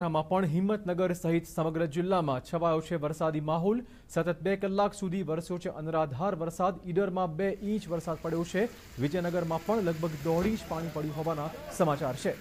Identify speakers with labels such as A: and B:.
A: માં પણ હિંમતનગર સહિત સમગ્ર જિલ્લામાં છવાયો છે વરસાદી માહોલ. સતત બે કલાક સુધી વરસ્યો છે અનરાધાર વરસાદ. ઈડરમાં બે ઇંચ વરસાદ પડ્યો છે. વિજયનગરમાં પણ લગભગ દોઢ ઇંચ પાણી પડ્યું હોવાના સમાચાર છે.